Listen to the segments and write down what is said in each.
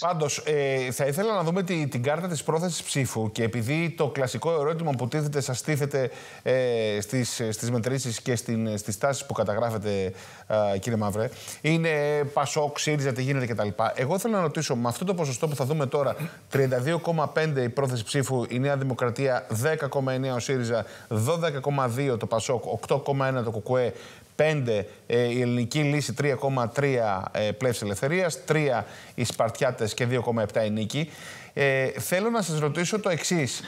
Πάντως, ε, θα ήθελα να δούμε τη, την κάρτα της πρόθεσης ψήφου και επειδή το κλασικό ερώτημα που τίθεται σας τίθεται ε, στις στις μετρήσεις και στις τάσεις που καταγράφετε, ε, κύριε Μαυρέ, είναι Πασόκ, ΣΥΡΙΖΑ, τι γίνεται κτλ. Εγώ θέλω να ρωτήσω, με αυτό το ποσοστό που θα δούμε τώρα, 32,5 η πρόθεση ψήφου, η Νέα Δημοκρατία, 10,9 ο ΣΥΡΙΖΑ, 12,2 το Πασόκ, 8,1 το ΚΚΕ, 5 ε, η ελληνική λύση 3,3 ε, πλεύση ελευθερίας, 3 οι Σπαρτιάτες και 2,7 η νίκη. Ε, θέλω να σας ρωτήσω το εξής.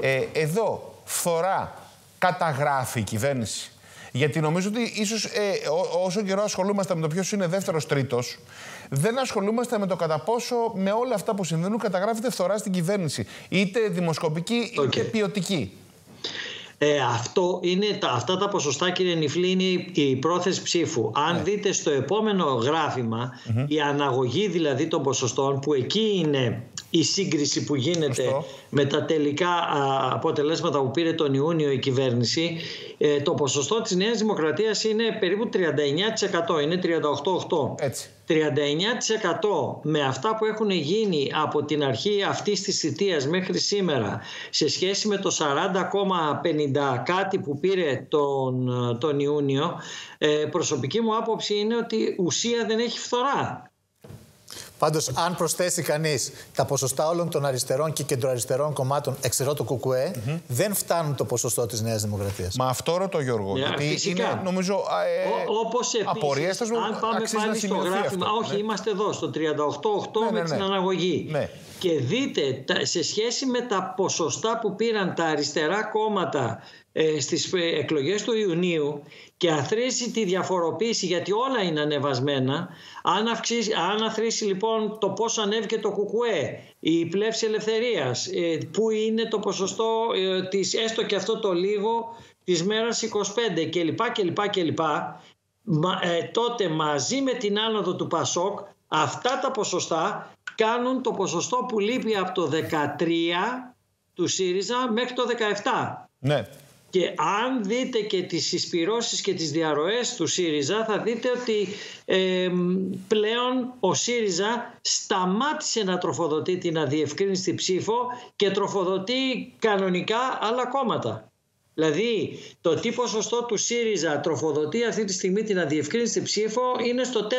Ε, εδώ φθορά καταγράφει η κυβέρνηση. Γιατί νομίζω ότι ίσως ε, όσο καιρό ασχολούμαστε με το ποιος είναι δεύτερος τρίτος, δεν ασχολούμαστε με το κατά πόσο με όλα αυτά που συμβαίνουν καταγράφεται φθορά στην κυβέρνηση. Είτε δημοσκοπική είτε ποιοτική. Ε, αυτό είναι, τα, αυτά τα ποσοστά κύριε Νιφλή είναι η, πρόθεση ψήφου. Αν ναι. δείτε στο επόμενο η αναγωγή δηλαδή των ποσοστών που εκεί είναι η σύγκριση που γίνεται με τα τελικά αποτελέσματα που πήρε τον Ιούνιο η κυβέρνηση ε, το ποσοστό της Νέας Δημοκρατίας είναι περίπου 39% είναι 38,8% Έτσι. 39% με αυτά που έχουν γίνει από την αρχή αυτής της θητείας μέχρι σήμερα σε σχέση με το 40,50 κάτι που πήρε τον, τον Ιούνιο ε, προσωπική μου άποψη είναι ότι ουσία δεν έχει φθορά. Πάντως, αν προσθέσει κανείς τα ποσοστά όλων των αριστερών και κεντροαριστερών κομμάτων, εξαιρώ το ΚΚΕ, δεν φτάνουν το ποσοστό της Νέας Δημοκρατίας. Μα αυτό ρωτώ, Γιώργο. Yeah, γιατί φυσικά. είναι, νομίζω. Ε, Όπως επίσης. Αν πάμε πάλι στο γράφημα. Αυτό. Όχι, ναι. είμαστε εδώ, στο 38-8 ναι, με ναι, την ναι. αναγωγή. Ναι. Και δείτε, σε σχέση με τα ποσοστά που πήραν τα αριστερά κόμματα ε, στις εκλογές του Ιουνίου και αθροίσει τη διαφοροποίηση γιατί όλα είναι ανεβασμένα αν, αυξήσει, αν αθροίσει λοιπόν το πώς ανέβηκε το κουκουέ η πλεύση ελευθερίας ε, που είναι το ποσοστό ε, της έστω και αυτό το λίγο της μέρας 25 κλπ κλπ κλπ ε, τότε μαζί με την άνοδο του Πασόκ αυτά τα ποσοστά κάνουν το ποσοστό που λείπει από το 13 του ΣΥΡΙΖΑ μέχρι το 17. Ναι. Και αν δείτε και τις συσπυρώσεις και τις διαρροές του ΣΥΡΙΖΑ θα δείτε ότι ε, πλέον ο ΣΥΡΙΖΑ σταμάτησε να τροφοδοτεί την αδιευκρίνηστη ψήφο και τροφοδοτεί κανονικά άλλα κόμματα. Δηλαδή το τι ποσοστό του ΣΥΡΙΖΑ τροφοδοτεί αυτή τη στιγμή την αδιευκρίνηστη ψήφο είναι στο 4,4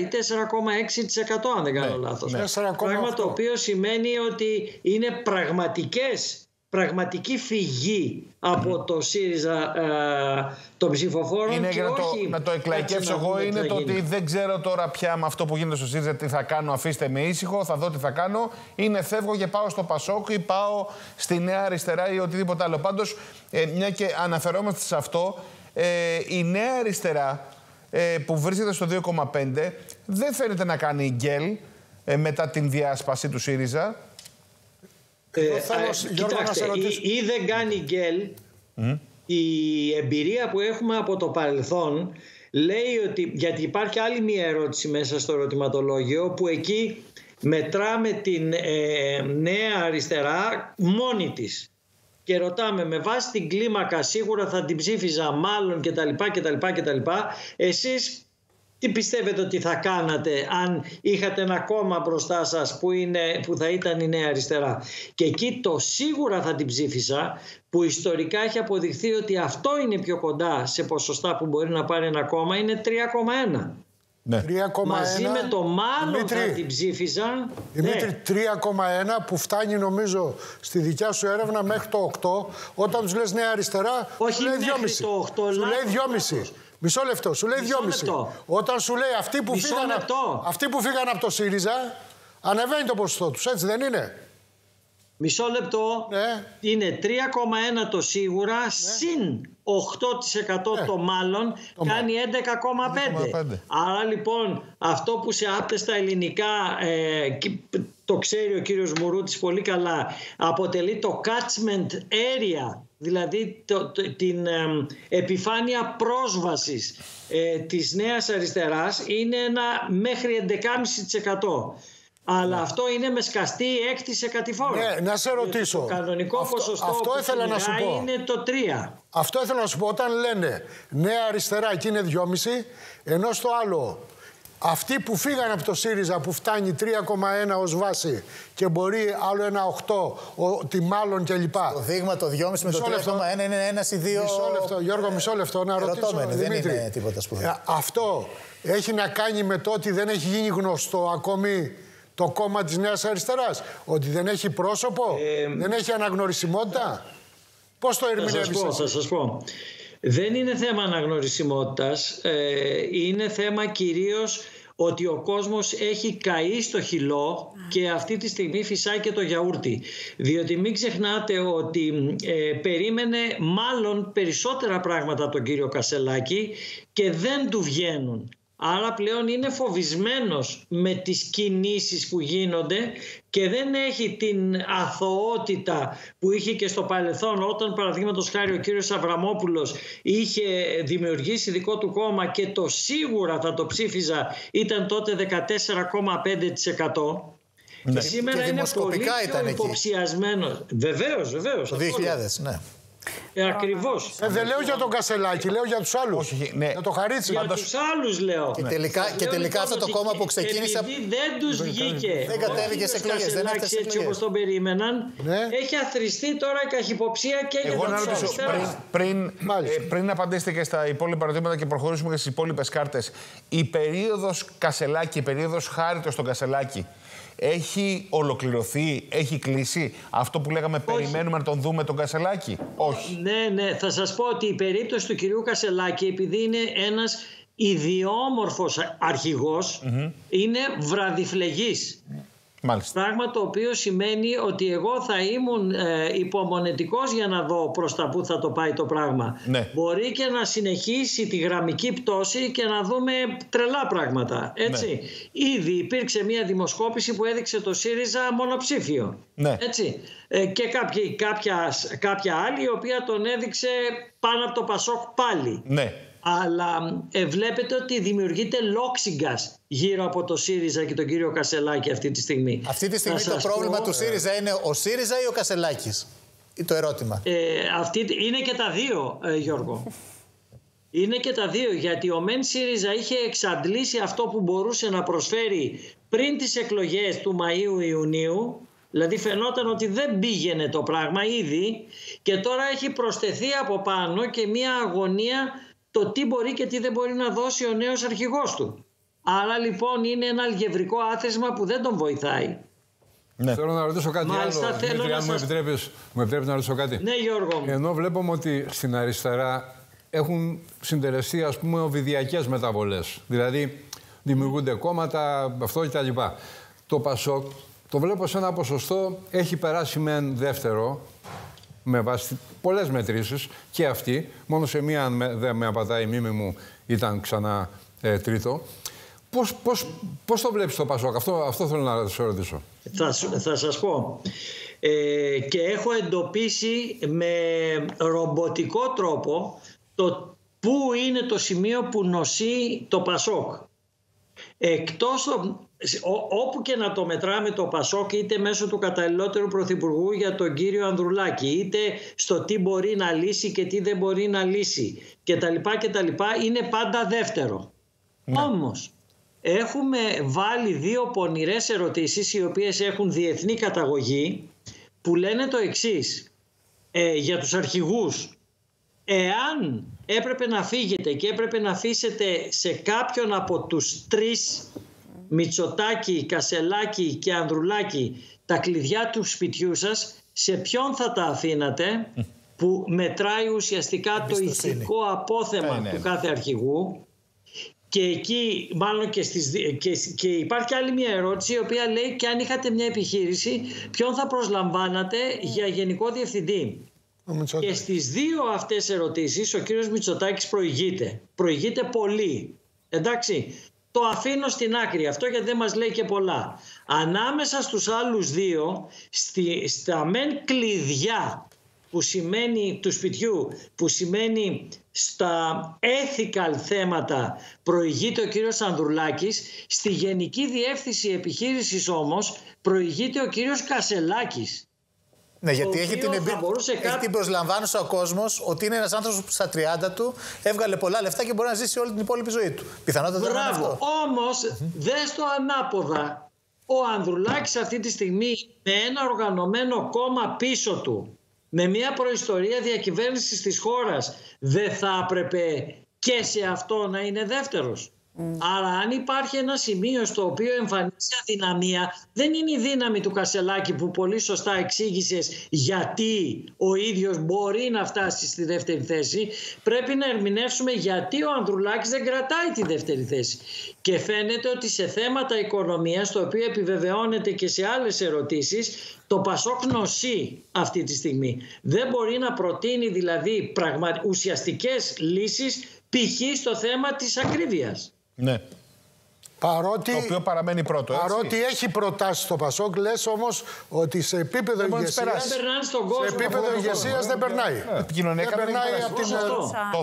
ή 4,6% αν δεν κάνω ναι, λάθος. Ναι. Πράγμα το οποίο σημαίνει ότι είναι πραγματικές πραγματική φυγή από το ΣΥΡΙΖΑ ε, των ψηφοφόρων. Είναι για να, το, να το εκλαϊκεύσω εγώ, είναι το ότι δεν ξέρω τώρα πια με αυτό που γίνεται στο ΣΥΡΙΖΑ τι θα κάνω, αφήστε με ήσυχο, θα δω τι θα κάνω. Είναι φεύγω και πάω στο Πασόκ ή πάω στη Νέα Αριστερά ή οτιδήποτε άλλο. Πάντως, ε, μια και αναφερόμαστε σε αυτό, ε, η Νέα Αριστερά ε, που βρίσκεται στο 2,5 δεν φαίνεται να κάνει γκέλ ε, μετά την διάσπαση του ΣΥΡΙΖΑ. Ε, θέλω, κοιτάξτε, ή, ή, δεν κάνει γκέλ, η εμπειρία που έχουμε από το παρελθόν λέει ότι, γιατί υπάρχει άλλη μία ερώτηση μέσα στο ερωτηματολόγιο που εκεί μετράμε την ε, νέα αριστερά μόνη της και ρωτάμε με βάση την κλίμακα σίγουρα θα την ψήφιζα μάλλον κτλ. κτλ, κτλ. Εσείς τι πιστεύετε ότι θα κάνατε αν είχατε ένα κόμμα μπροστά σας που, είναι, που θα ήταν η Νέα Αριστερά; Και εκεί το σίγουρα θα την ψήφισα που ιστορικά έχει αποδειχθεί ότι αυτό είναι πιο κοντά σε ποσοστά που μπορεί να πάρει ένα κόμμα είναι 3,1. Ναι. 3,1. Μαζί με το μάλλον Δημήτρη, θα την ψήφιζα. Δημήτρη, ναι. 3,1 που φτάνει νομίζω στη δικιά σου έρευνα μέχρι το 8. Όταν τους λες νέα αριστερά, Όχι σου λέει 2,5. Το 8, σου λέει 2,5. Μισό λεπτό, σου λέει 2,5. Όταν σου λέει αυτοί που, φύγαν, αυτοί που φύγαν από το ΣΥΡΙΖΑ, ανεβαίνει το ποσοστό τους, έτσι δεν είναι; Μισό λεπτό. Ναι. Είναι 3,1 το σίγουρα ναι. συν 8% ναι. το μάλλον το κάνει 11,5. Άρα λοιπόν αυτό που σε άπτεστα ελληνικά ε, το ξέρει ο κύριος Μουρούτης πολύ καλά αποτελεί το catchment area δηλαδή το, την ε, επιφάνεια πρόσβασης ε, της νέας αριστεράς είναι ένα μέχρι 11,5%. Αλλά ναι. αυτό είναι με σκαστή έκτη σε κατηφόρα. Ναι, να σε ρωτήσω. Το κανονικό αυτό, ποσοστό αυτό που ήθελα να σου πω. είναι το 3. Αυτό ήθελα να σου πω. Όταν λένε νέα αριστερά εκεί είναι 2,5, ενώ στο άλλο Αυτοί που φύγαν από το ΣΥΡΙΖΑ που φτάνει 3,1 ως βάση και μπορεί άλλο ένα 8, τη μάλλον κλπ. Το δείγμα το 2,5 με το 3,1 είναι ένας ή δύο. Μισό λεπτό, Γιώργο, μισό λεπτό να ρωτήσω. Δεν Δημήτρη. είναι τίποτα σπουδαίο. Ε, αυτό έχει να κάνει με το ότι δεν έχει γίνει γνωστό ακόμη το κόμμα της Νέας Αριστεράς. Ότι δεν έχει πρόσωπο, ε, δεν έχει αναγνωρισιμότητα. Πώς το ερμηνεύεις Θα σας Θα πω. Δεν είναι θέμα αναγνωρισιμότητας. Ε, είναι θέμα κυρίως ότι ο κόσμος έχει καεί στο χυλό και αυτή τη στιγμή φυσάει και το γιαούρτι. Διότι μην ξεχνάτε ότι ε, περίμενε μάλλον περισσότερα πράγματα από τον κύριο Κασελάκη και δεν του βγαίνουν. Άρα πλέον είναι φοβισμένος με τις κινήσεις που γίνονται και δεν έχει την αθωότητα που είχε και στο παρελθόν όταν παραδείγματος χάρη ο κύριος Αβραμόπουλος είχε δημιουργήσει δικό του κόμμα και το σίγουρα θα το ψήφιζα ήταν τότε 14,5%. Ναι. Σήμερα είναι πολύ πιο υποψιασμένος. Βεβαίως, βεβαίως. Το 2000, ναι. Ε, Ακριβώς. Ε, δεν λέω για τον Κασελάκη, λέω για τους άλλους. Ναι. Για το Χαρίτσι. Για τους άλλους λέω. Και τελικά, και τελικά αυτό το κόμμα που ξεκίνησε. Επειδή δεν τους βγήκε. Δεν κατέβηκε σε εκλογές. Δεν έφτασε έτσι όπως τον περίμεναν. Ναι. Έχει αθρηστεί τώρα η καχυποψία και για Εγώ να ρωτήσω πριν, πριν, πριν απαντήσετε και στα υπόλοιπα ερωτήματα και προχωρήσουμε και στις υπόλοιπες κάρτες. Η περίοδος Κασελάκη, η περίοδος Χάριτος στον Κασελάκη έχει ολοκληρωθεί, έχει κλείσει αυτό που λέγαμε περιμένουμε να τον δούμε τον Κασελάκη. Όχι. Ναι, ναι. Θα σας πω ότι η περίπτωση του κυρίου Κασελάκη επειδή είναι ένας ιδιόμορφος είναι βραδιφλεγής. Μάλιστα. Πράγμα το οποίο σημαίνει ότι εγώ θα ήμουν ε, υπομονετικός για να δω προς τα που θα το πάει το πράγμα. Ναι. Μπορεί και να συνεχίσει τη γραμμική πτώση και να δούμε τρελά πράγματα. Έτσι. Ναι. Ήδη υπήρξε μια δημοσκόπηση που έδειξε το ΣΥΡΙΖΑ μονοψήφιο. Ναι. Έτσι. Ε, και κάποια, κάποιας, κάποια άλλη η οποία τον έδειξε πάνω από το Πασόκ πάλι. Ναι αλλά ε, βλέπετε ότι δημιουργείται λόξιγκας γύρω από το ΣΥΡΙΖΑ και τον κύριο Κασελάκη αυτή τη στιγμή. Αυτή τη στιγμή το πρόβλημα του ΣΥΡΙΖΑ είναι ο ΣΥΡΙΖΑ ή ο Κασελάκης; Ή το ερώτημα. Ε, αυτή, είναι και τα δύο, ε, Γιώργο. Είναι και τα δύο, γιατί ο Μεν ΣΥΡΙΖΑ είχε εξαντλήσει αυτό που μπορούσε να προσφέρει πριν τις εκλογές του Μαΐου-Ιουνίου, δηλαδή φαινόταν ότι δεν πήγαινε το πράγμα ήδη και τώρα έχει προσθεθεί από πάνω και μια αγωνία το τι μπορεί και τι δεν μπορεί να δώσει ο νέος αρχηγός του. Άρα λοιπόν είναι ένα αλγευρικό άθεσμα που δεν τον βοηθάει. Ναι. Θέλω να ρωτήσω κάτι Μάλιστα, άλλο. Θέλω να μου, επιτρέπεις, μου επιτρέπεις να ρωτήσω κάτι. Ναι, Γιώργο. Ενώ βλέπουμε ότι στην αριστερά έχουν συντερεστεί ας πούμε οβιδιακές μεταβολές. Δηλαδή δημιουργούνται κόμματα, αυτό κτλ. Το Πασόκ το βλέπω σε ένα ποσοστό έχει περάσει με δεύτερο με βάση πολλές μετρήσεις και αυτή. Μόνο σε μία, αν δεν με απατάει η μίμη μου, ήταν ξανά ε, τρίτο. Πώς, πώς, πώς το βλέπεις το Πασόκ, αυτό, αυτό θέλω να σε ρωτήσω. Θα, θα σας πω. Ε, και έχω εντοπίσει με ρομποτικό τρόπο το πού είναι το σημείο που νοσεί το Πασόκ. Εκτός όπου και να το μετράμε το Πασόκ είτε μέσω του καταλληλότερου πρωθυπουργού για τον κύριο Ανδρουλάκη είτε στο τι μπορεί να λύσει και τι δεν μπορεί να λύσει και τα λοιπά και τα λοιπά είναι πάντα δεύτερο. Ναι. Όμως έχουμε βάλει δύο πονηρές ερωτήσεις οι οποίες έχουν διεθνή καταγωγή που λένε το εξής ε, για τους αρχηγούς εάν έπρεπε να φύγετε και έπρεπε να αφήσετε σε κάποιον από τους τρεις Μητσοτάκη, Κασελάκη και Ανδρουλάκη τα κλειδιά του σπιτιού σας, σε ποιον θα τα αφήνατε που μετράει ουσιαστικά το ηθικό απόθεμα ναι, ναι. του κάθε αρχηγού και εκεί μάλλον και, στις, και, και υπάρχει άλλη μια ερώτηση η οποία λέει και αν είχατε μια επιχείρηση ποιον θα προσλαμβάνατε για γενικό διευθυντή; Και στις δύο αυτές ερωτήσεις ο κύριος Μητσοτάκης προηγείται. Προηγείται πολύ. Εντάξει, το αφήνω στην άκρη αυτό γιατί δεν μας λέει και πολλά. Ανάμεσα στους άλλους δύο, στη, στα μεν κλειδιά που σημαίνει του σπιτιού, που σημαίνει στα ethical θέματα προηγείται ο κύριος Ανδρουλάκης, στη Γενική Διεύθυνση Επιχείρησης όμως προηγείται ο κύριος Κασελάκης. Ναι, γιατί έχει την, εμπει... έχει την προσλαμβάνουσα ο κόσμος ότι είναι ένας άνθρωπος που στα 30 του έβγαλε πολλά λεφτά και μπορεί να ζήσει όλη την υπόλοιπη ζωή του. Πιθανότατα δεν είναι αυτό. Όμως, δες το ανάποδα. Ο Ανδρουλάκης αυτή τη στιγμή με ένα οργανωμένο κόμμα πίσω του, με μια προϊστορία διακυβέρνησης της χώρας, δεν θα έπρεπε και σε αυτό να είναι δεύτερος. Mm. Άρα αν υπάρχει ένα σημείο στο οποίο εμφανίζει αδυναμία δεν είναι η δύναμη του Κασελάκη που πολύ σωστά εξήγησες γιατί ο ίδιος μπορεί να φτάσει στη δεύτερη θέση πρέπει να ερμηνεύσουμε γιατί ο Ανδρουλάκης δεν κρατάει τη δεύτερη θέση και φαίνεται ότι σε θέματα οικονομίας το οποίο επιβεβαιώνεται και σε άλλες ερωτήσεις το Πασόκ νοσεί αυτή τη στιγμή δεν μπορεί να προτείνει δηλαδή πραγμα... ουσιαστικές λύσεις π.χ. στο θέμα της ακρίβειας. Ναι. Παρότι, το οποίο παραμένει πρώτο. Έτσι. Παρότι έχει προτάσεις το Πασόκ, λες όμως ότι σε επίπεδο ηγεσία. Σε επίπεδο ηγεσίας δεν περνάει. Επικοινωνία δεν περνάει από την.